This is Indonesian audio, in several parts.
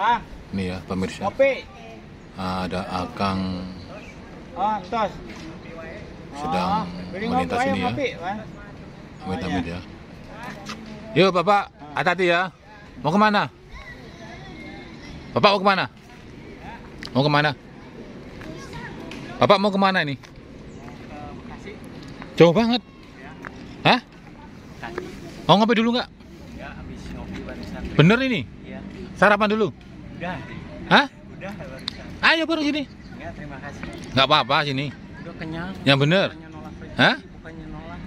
Ah, Ini ya pemirsa. kopi. Ada Akang Ah, tos. Sedang beli melintas ini ya. amit-amit ya. Yuk bapak, hati-hati ya. Mau ke mana? Bapak mau ke mana? Mau ke mana? Bapak mau ke mana ini? Jauh banget. Hah? Mau ngopi dulu nggak? Ya, barusan. Bener ini? Iya. Sarapan dulu? Udah. Hah? Udah. Ayo baru sini. Ya, terima kasih. Nggak apa-apa sini. Udah kenyang. Yang bener. Rezeki, Hah? Bukannya nolak.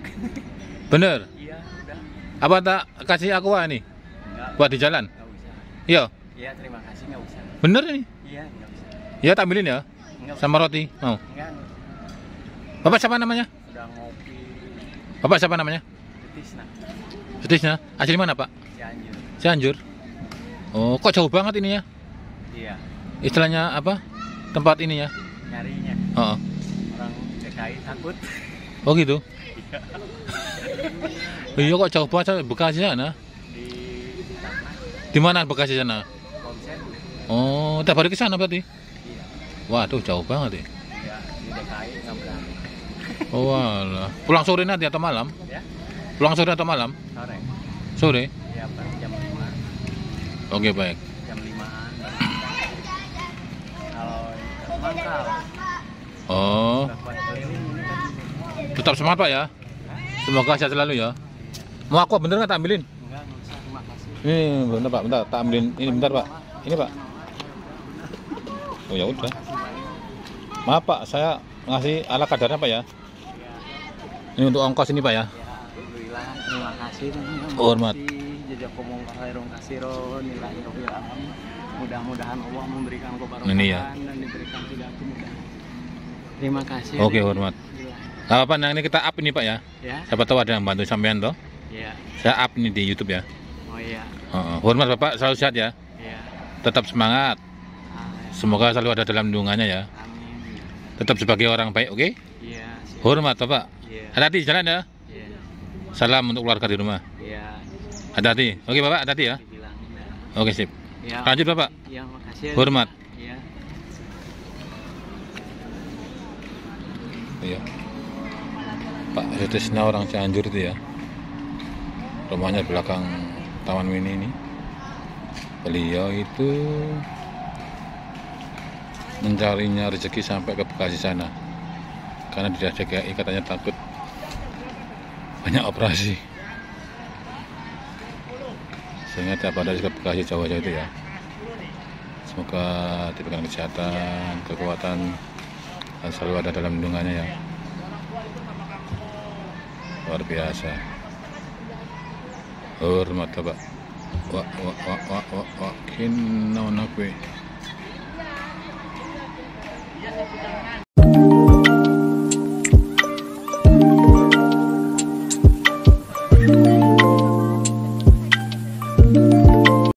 Bener. Iya, udah. Apa tak kasih aqua ini? Enggak. Buat di jalan? Enggak usah. Iya. Iya, terima kasih enggak usah. Bener ini? Iya, enggak usah. Ya tampilin ya. Enggak. Sama roti. Mau. Enggak. Bapak siapa namanya? Udah ngopi. Bapak siapa namanya? Tisna. Sutisna. Asli mana Pak? Cianjur. Cianjur. Oh, kok jauh banget ini ya? Iya, Istilahnya apa? Tempat ini ya? nyarinya. Oh, Orang DKI takut. oh gitu. Iya. Iya kok jauh banget Bekasi sana? Di sana Di mana Bekasi sana? konsen. Oh, tiap hari ke sana berarti? Iya. Waduh, jauh banget ya. Iya, di DKI nggak berani. Oh, walah. Pulang sore nanti atau malam? Ya, Pulang sore atau malam? sore. Sore. Ya, paling jam 5. Oke, baik. Oh, tetap semangat Pak ya. Semoga sehat selalu ya. Mau aku bener nggak tak ambilin? Enggak, nggak usah. Terima kasih. Ini bentar Pak, bentar tak ambilin. Ini bentar Pak. Ini Pak. Oh ya udah. Maaf Pak, saya ngasih ala kadarnya Pak ya. Ini untuk ongkos ini Pak ya. Terima kasih. Hormat. Mudah-mudahan Allah memberikan keberkahan Ini ya. dan diberikan. Terima kasih. Oke, hormat. Gak apa-apa, nah ini kita up ini Pak ya. Ya, Siapa tahu ada yang bantu sampean toh. ya. Saya up ini di YouTube ya. Oh iya. Heeh. Hormat Bapak, selalu sehat ya. Iya. Tetap semangat. Ah, Semoga selalu ada dalam lindungannya ya. Amin. Tetap sebagai orang baik, oke? Iya. siap. Hormat Bapak. Iya. Hati-hati di jalan ya. Iya. Salam untuk keluarga di rumah. Iya. Hati-hati. Oke Bapak, hati-hati ya. Ya. Oke, sip. Ya. Lanjut Bapak. Iya, makasih. ya. Hormat. Iya. Iya. Pak Sutisna orang Cianjur itu ya. Rumahnya belakang Taman Mini ini. Beliau itu mencarinya rezeki sampai ke Bekasi sana. Karena di daerah DKI katanya takut banyak operasi. Sehingga tiap hari ke Bekasi jauh-jauh itu ya. Semoga diberikan kesehatan, kekuatan, selalu ada dalam lindungannya ya luar biasa hormat pak wah wah wah wah wah wah kinaon